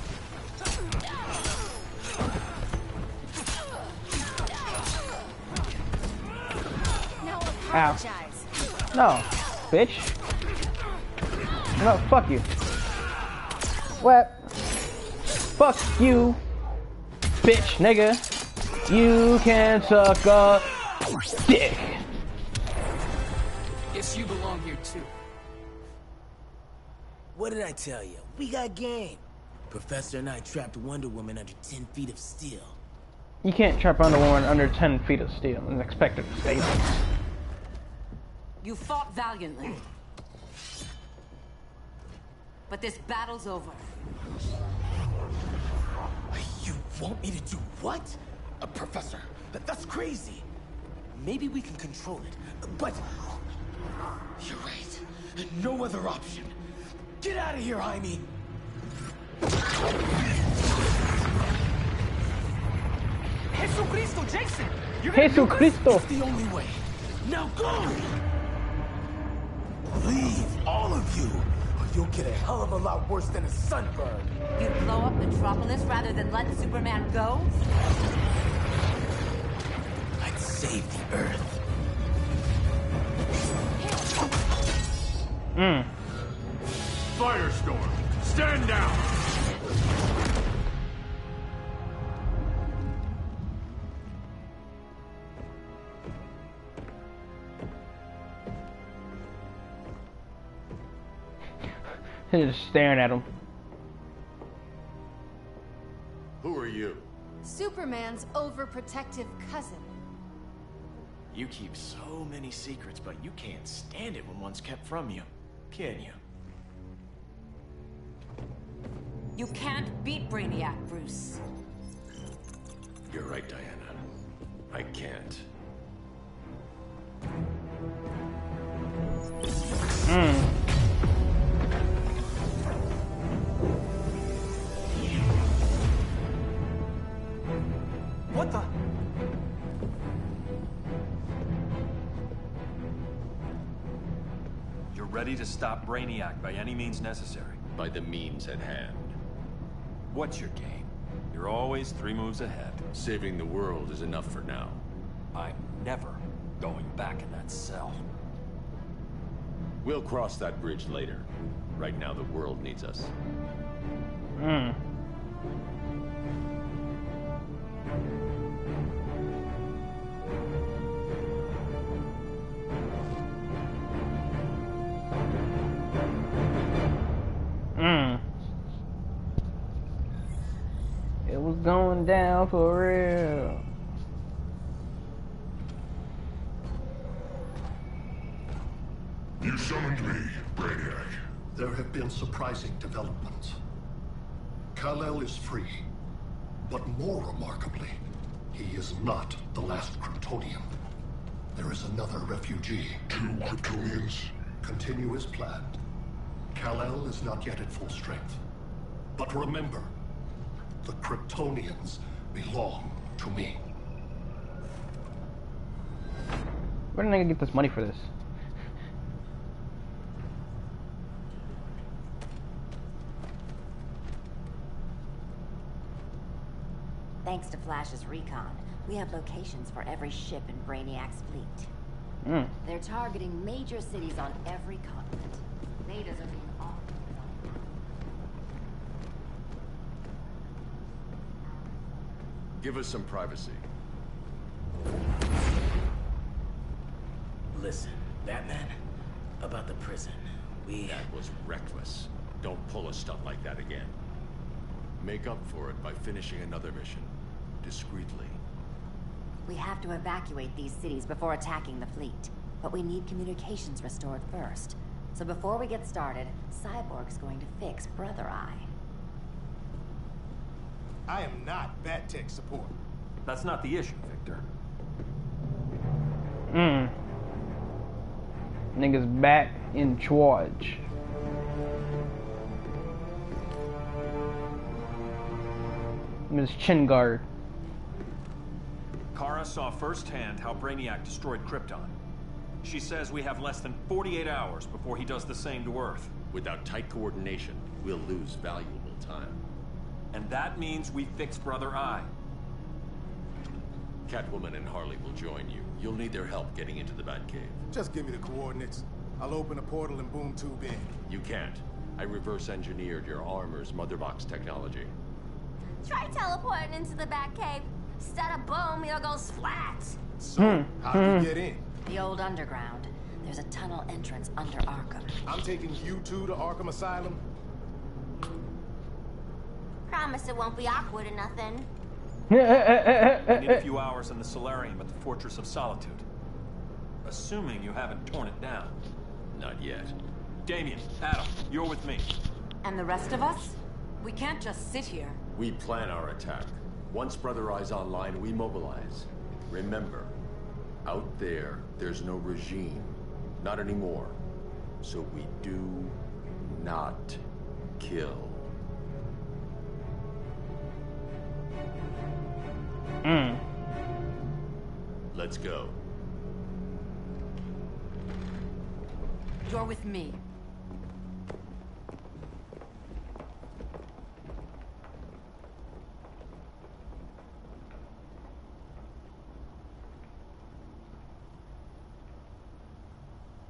Ow. No, bitch. No, fuck you. What? Fuck you, bitch, nigga. You can suck a dick. Guess you belong here too. What did I tell you? We got game. Professor and I trapped Wonder Woman under 10 feet of steel. You can't trap Wonder Woman under 10 feet of steel and expect her to stay there. You fought valiantly. But this battle's over. You want me to do what? Uh, Professor, that, that's crazy. Maybe we can control it, but... You're right. No other option. Get out of here, Jaime! Jesucristo, Jason! You're gonna do? Jesucristo. It's the only way. Now go! Leave, all of you, or you'll get a hell of a lot worse than a sunburn. You'd blow up Metropolis rather than let Superman go? I'd save the Earth. Mm. Firestorm, stand down! Just staring at him. Who are you? Superman's overprotective cousin. You keep so many secrets, but you can't stand it when one's kept from you, can you? You can't beat Brainiac, Bruce. You're right, Diana. I can't. Mm. Ready to stop Brainiac by any means necessary. By the means at hand. What's your game? You're always three moves ahead. Saving the world is enough for now. I'm never going back in that cell. We'll cross that bridge later. Right now, the world needs us. Mm. Is free. But more remarkably, he is not the last Kryptonian. There is another refugee. Two Kryptonians? Continue as planned. Kal-El is not yet at full strength. But remember, the Kryptonians belong to me. Where did I get this money for this? Thanks to Flash's recon, we have locations for every ship in Brainiac's fleet. Mm. They're targeting major cities on every continent. Betas are being offered. Give us some privacy. Listen, Batman, about the prison, we... That was reckless. Don't pull a stunt like that again. Make up for it by finishing another mission. Discreetly. We have to evacuate these cities before attacking the fleet. But we need communications restored first. So before we get started, Cyborg's going to fix Brother Eye. I am not Bat Tech support. That's not the issue, Victor. Mm. Niggas back in charge. Ms. Chin Guard. Kara saw firsthand how Brainiac destroyed Krypton. She says we have less than 48 hours before he does the same to Earth. Without tight coordination, we'll lose valuable time. And that means we fix Brother Eye. Catwoman and Harley will join you. You'll need their help getting into the Batcave. Just give me the coordinates. I'll open a portal and boom tube in. You can't. I reverse engineered your armor's mother box technology. Try teleporting into the Batcave. Instead of boom, it'll go flat. Hmm. So, how do you hmm. get in? The old underground. There's a tunnel entrance under Arkham. I'm taking you two to Arkham Asylum. Promise it won't be awkward or nothing. Eh, eh, eh, we need a few hours in the solarium at the Fortress of Solitude. Assuming you haven't torn it down. Not yet. Damian, Adam, you're with me. And the rest of us? We can't just sit here. We plan our attack. Once Brother Eye's online, we mobilize. Remember, out there, there's no regime. Not anymore. So we do not kill. Mm. Let's go. You're with me.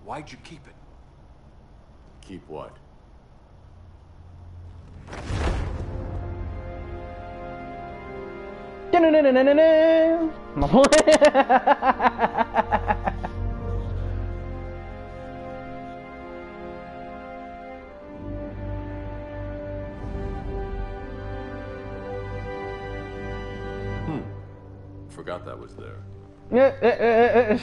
Why'd you keep it? Keep what? [LAUGHS] Hmm. Forgot that was there. Mm.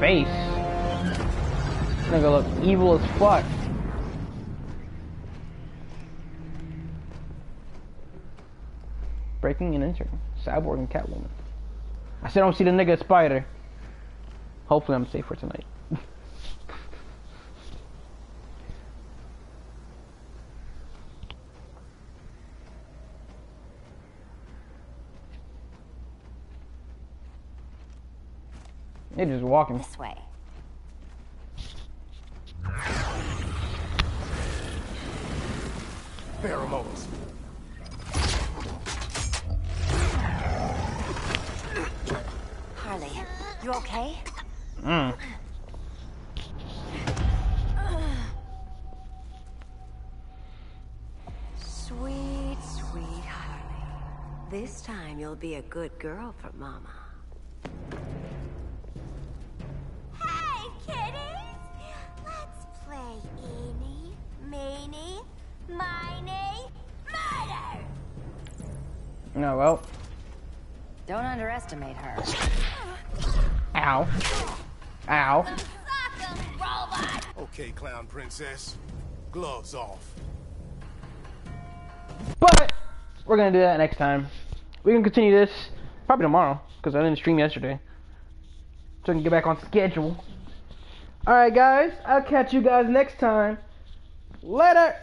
Face. Nigga look evil as fuck. Breaking and entering. Cyborg and Catwoman. I still don't see the nigga spider. Hopefully I'm safe for tonight. They're just walking. This way. Pheromones. Harley, you okay? Mm. Sweet, sweet Harley. This time you'll be a good girl for Mama. No, well. Don't underestimate her. Ow. Ow. Okay, clown princess. Gloves off. But we're gonna do that next time. We can continue this probably tomorrow because I didn't stream yesterday, so I can get back on schedule. All right, guys. I'll catch you guys next time. Later.